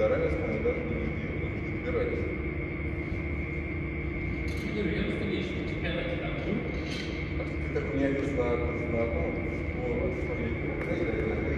Достоверность мы даже не делаем. Достоверность. А ты такой неофис на одном, на одном, на одном, на одном, на одном, на одном, на одном,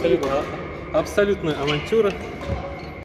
Абсолютно. Абсолютная авантюра.